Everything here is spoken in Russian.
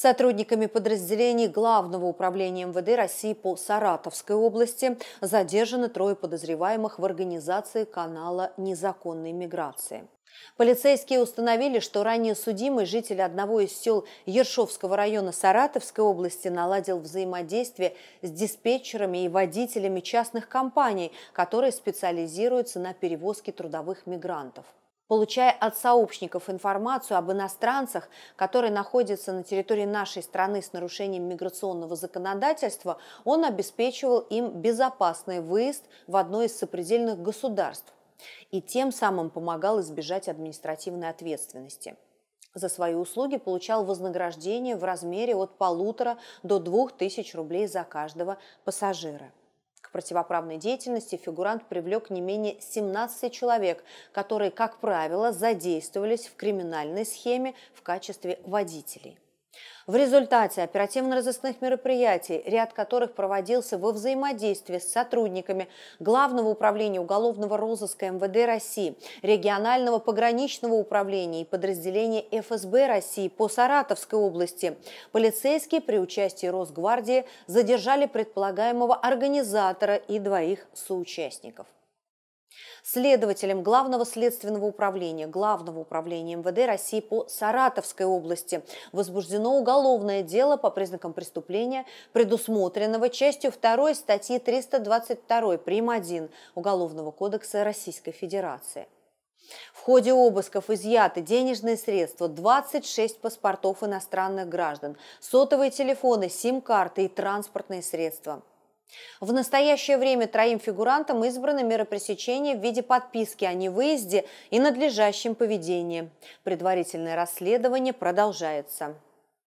Сотрудниками подразделений Главного управления МВД России по Саратовской области задержаны трое подозреваемых в организации канала незаконной миграции. Полицейские установили, что ранее судимый житель одного из сел Ершовского района Саратовской области наладил взаимодействие с диспетчерами и водителями частных компаний, которые специализируются на перевозке трудовых мигрантов. Получая от сообщников информацию об иностранцах, которые находятся на территории нашей страны с нарушением миграционного законодательства, он обеспечивал им безопасный выезд в одно из сопредельных государств и тем самым помогал избежать административной ответственности. За свои услуги получал вознаграждение в размере от полутора до двух тысяч рублей за каждого пассажира. К противоправной деятельности фигурант привлек не менее 17 человек, которые, как правило, задействовались в криминальной схеме в качестве водителей. В результате оперативно-розыскных мероприятий, ряд которых проводился во взаимодействии с сотрудниками Главного управления уголовного розыска МВД России, регионального пограничного управления и подразделения ФСБ России по Саратовской области, полицейские при участии Росгвардии задержали предполагаемого организатора и двоих соучастников. Следователем Главного следственного управления Главного управления МВД России по Саратовской области возбуждено уголовное дело по признакам преступления, предусмотренного частью 2 статьи 322 прим. 1 Уголовного кодекса Российской Федерации. В ходе обысков изъяты денежные средства, 26 паспортов иностранных граждан, сотовые телефоны, сим-карты и транспортные средства – в настоящее время троим фигурантам избраны меры пресечения в виде подписки о невыезде и надлежащем поведении. Предварительное расследование продолжается.